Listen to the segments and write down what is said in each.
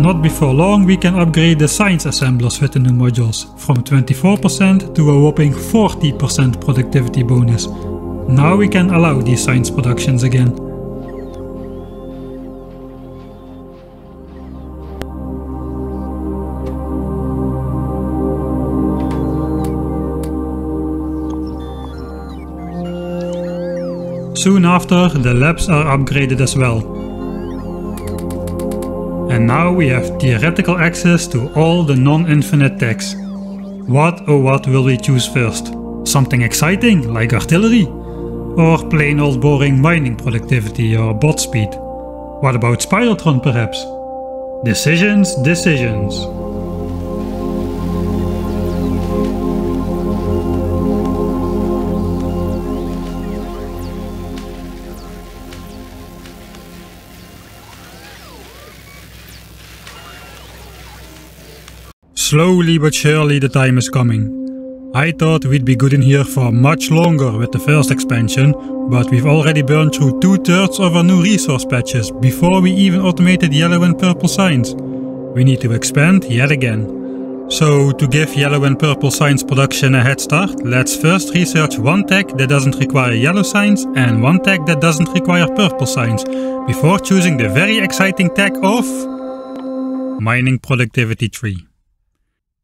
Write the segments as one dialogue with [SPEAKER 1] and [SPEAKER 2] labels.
[SPEAKER 1] not before long we can upgrade the science assemblers with the new modules, from 24% to a whopping 40% productivity bonus. Now we can allow these science productions again. Soon after, the labs are upgraded as well. And now we have theoretical access to all the non-infinite techs. What oh what will we choose first? Something exciting, like artillery? Or plain old boring mining productivity or bot speed? What about Spidertron perhaps? Decisions, decisions. Slowly but surely the time is coming. I thought we'd be good in here for much longer with the first expansion, but we've already burned through two thirds of our new resource patches before we even automated yellow and purple science. We need to expand yet again. So to give yellow and purple science production a head start, let's first research one tech that doesn't require yellow science and one tech that doesn't require purple science, before choosing the very exciting tech of Mining Productivity Tree.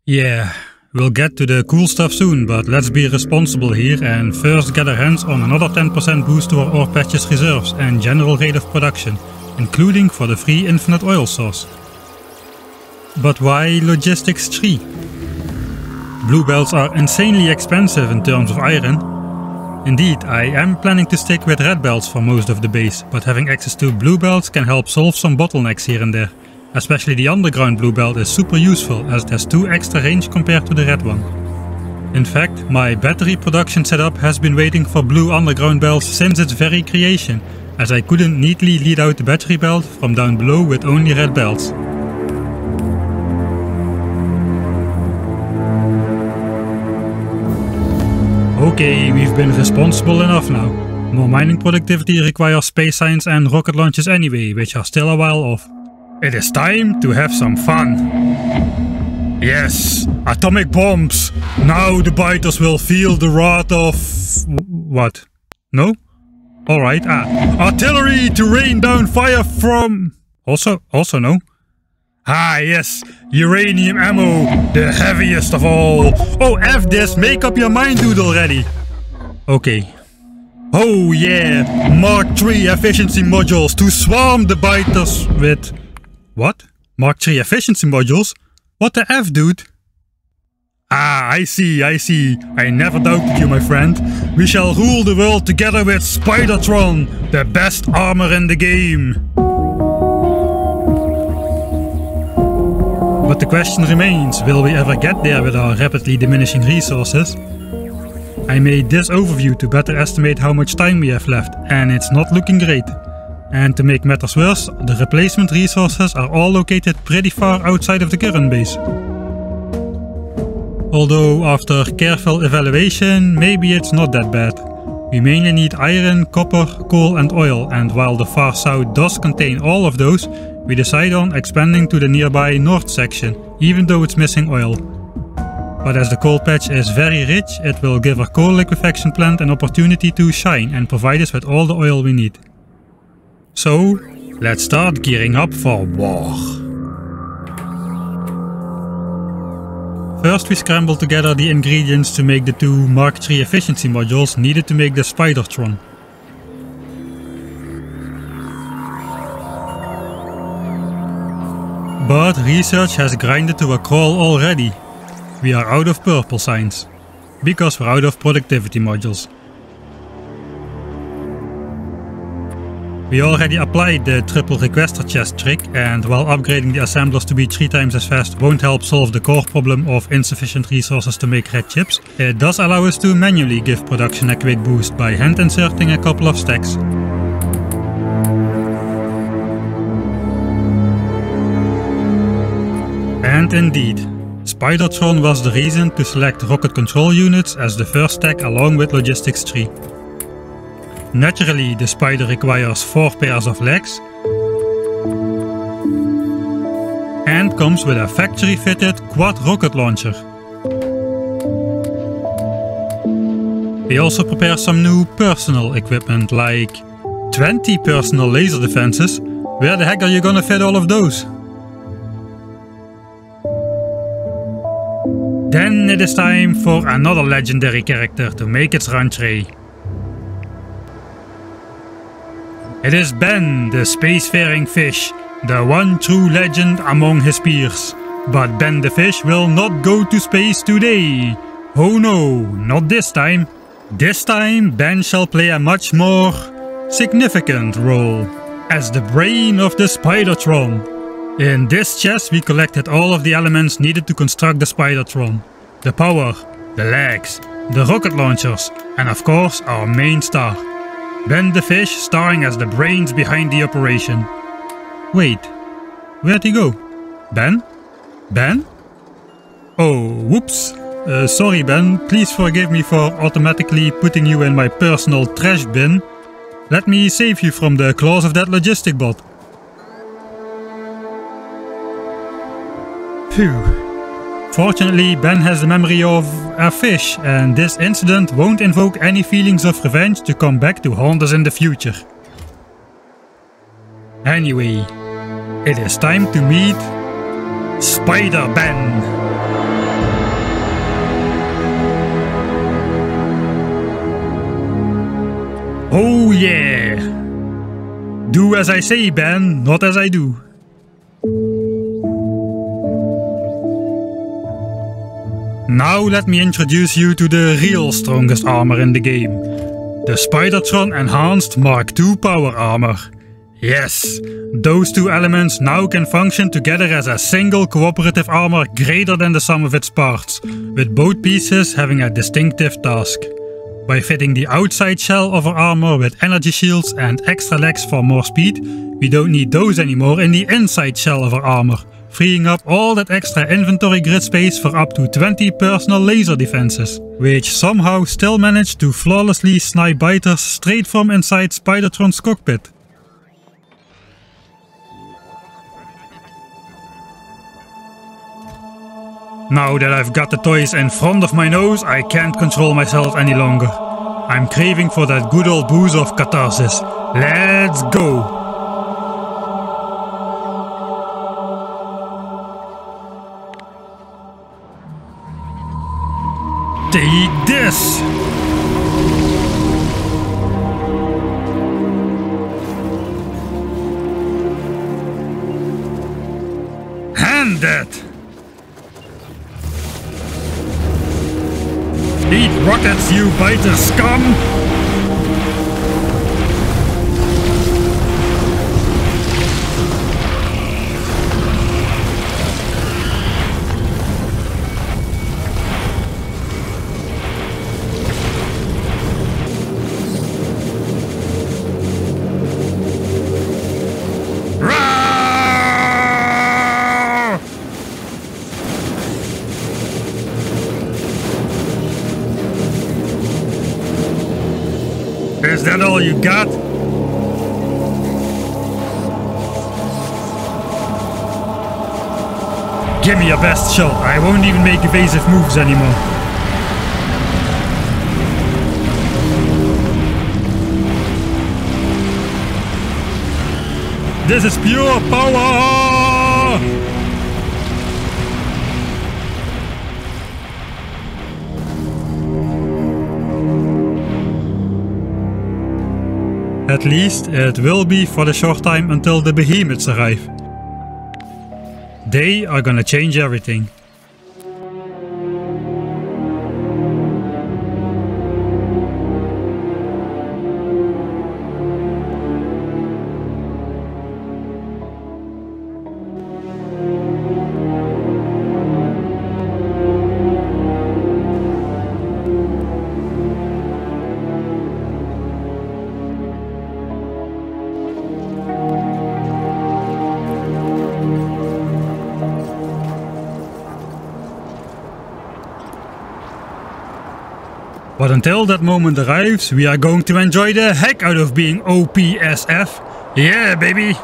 [SPEAKER 1] Yeah, we'll get to the cool stuff soon, but let's be responsible here and first get our hands on another 10% boost to our ore patches reserves and general rate of production, including for the free infinite oil source. But why Logistics 3? Blue belts are insanely expensive in terms of iron. Indeed, I am planning to stick with red belts for most of the base, but having access to blue belts can help solve some bottlenecks here and there. Especially the underground blue belt is super useful as it has 2 extra range compared to the red one. In fact, my battery production setup has been waiting for blue underground belts since its very creation, as I couldn't neatly lead out the battery belt from down below with only red belts. Okay, we've been responsible enough now. More mining productivity requires space science and rocket launches anyway, which are still a while off. It is time to have some fun. Yes, atomic bombs. Now the biters will feel the wrath of... What? No? Alright, ah. Artillery to rain down fire from... Also, also no. Ah, yes. Uranium ammo, the heaviest of all. Oh, F this, make up your mind dude already. Okay. Oh yeah, Mark III efficiency modules to swarm the biters with... What? Mark III efficiency modules? What the F, dude? Ah, I see, I see. I never doubted you, my friend. We shall rule the world together with Spidertron, the best armor in the game. But the question remains, will we ever get there with our rapidly diminishing resources? I made this overview to better estimate how much time we have left, and it's not looking great. And to make matters worse, the replacement resources are all located pretty far outside of the current base. Although after careful evaluation, maybe it's not that bad. We mainly need iron, copper, coal and oil and while the far south does contain all of those, we decide on expanding to the nearby north section, even though it's missing oil. But as the coal patch is very rich, it will give our coal liquefaction plant an opportunity to shine and provide us with all the oil we need. So, let's start gearing up for war. First we scramble together the ingredients to make the two Mark III efficiency modules needed to make the Spidertron. But research has grinded to a crawl already. We are out of purple science. Because we're out of productivity modules. We already applied the triple requester chest trick and while upgrading the assemblers to be 3 times as fast won't help solve the core problem of insufficient resources to make red chips, it does allow us to manually give production a quick boost by hand inserting a couple of stacks. And indeed, Spidertron was the reason to select rocket control units as the first stack along with Logistics 3. Naturally, the spider requires 4 pairs of legs. and comes with a factory fitted quad rocket launcher. They also prepare some new personal equipment like 20 personal laser defenses. Where the heck are you gonna fit all of those? Then it is time for another legendary character to make its rentrée. It is Ben, the spacefaring fish, the one true legend among his peers. But Ben the fish will not go to space today. Oh no, not this time. This time Ben shall play a much more significant role as the brain of the Spidertron. In this chest we collected all of the elements needed to construct the Spidertron. The power, the legs, the rocket launchers, and of course our main star. Ben the Fish starring as the brains behind the operation. Wait, where'd he go? Ben? Ben? Oh, whoops. Uh, sorry Ben, please forgive me for automatically putting you in my personal trash bin. Let me save you from the claws of that logistic bot. Phew. Fortunately, Ben has the memory of a fish, and this incident won't invoke any feelings of revenge to come back to haunt us in the future. Anyway, it is time to meet Spider Ben. Oh yeah! Do as I say, Ben, not as I do. Now let me introduce you to the real strongest armor in the game. The Spidertron Enhanced Mark II Power Armor. Yes, those two elements now can function together as a single cooperative armor greater than the sum of its parts, with both pieces having a distinctive task. By fitting the outside shell of our armor with energy shields and extra legs for more speed, we don't need those anymore in the inside shell of our armor, freeing up all that extra inventory grid space for up to 20 personal laser defenses, which somehow still managed to flawlessly snipe biters straight from inside Spidertron's cockpit. Now that I've got the toys in front of my nose, I can't control myself any longer. I'm craving for that good old booze of catharsis. Let's go! Take this! Hand that! Eat rockets, you biter scum! That all you got? Give me your best shot. I won't even make evasive moves anymore. This is pure power! At least it will be for the short time until the behemoths arrive. They are gonna change everything. But until that moment arrives, we are going to enjoy the heck out of being OPSF. Yeah, baby!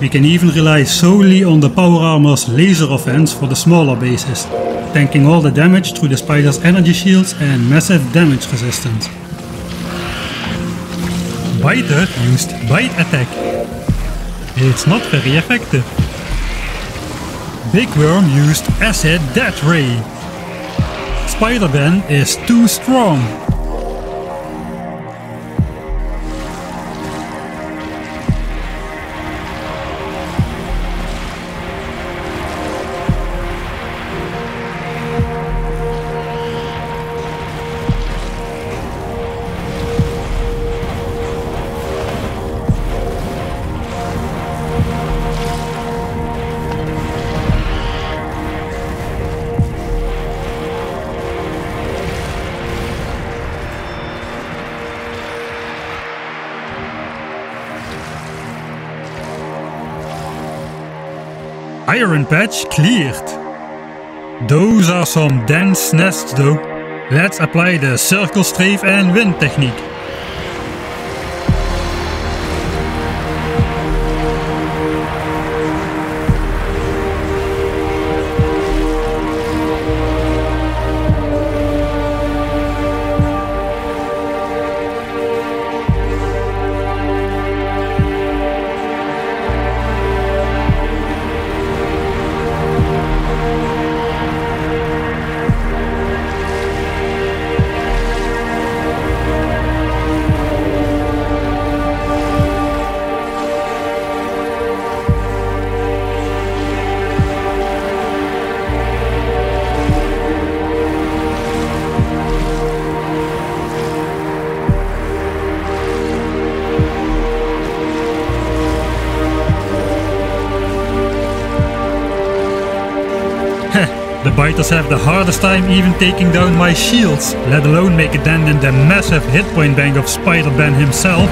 [SPEAKER 1] We can even rely solely on the Power Armor's laser offense for the smaller bases, tanking all the damage through the Spider's energy shields and massive damage resistance. Biter used Bite Attack. It's not very effective. Big Worm used Acid Death Ray. Spider-Ben is too strong. Iron Patch cleared. Those are some dense nests though. Let's apply the circle strafe and wind technique. The biters have the hardest time even taking down my shields, let alone make a dent in the massive hit point bank of Spider-Man himself.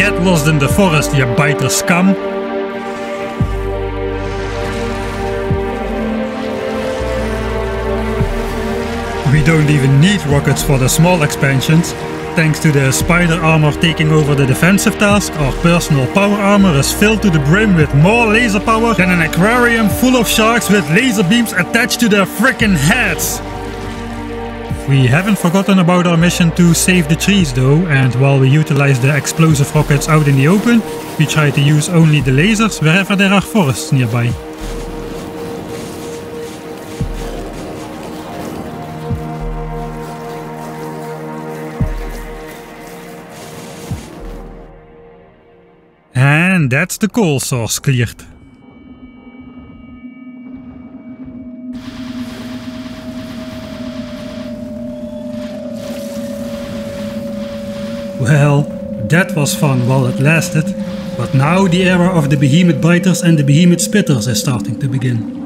[SPEAKER 1] Get lost in the forest, you biter scum. We don't even need rockets for the small expansions. Thanks to the spider armor taking over the defensive task, our personal power armor is filled to the brim with more laser power than an aquarium full of sharks with laser beams attached to their freaking heads. We haven't forgotten about our mission to save the trees though, and while we utilize the explosive rockets out in the open, we try to use only the lasers wherever there are forests nearby. And that's the coal source cleared. Well, that was fun while it lasted, but now the era of the behemoth biters and the behemoth spitters is starting to begin.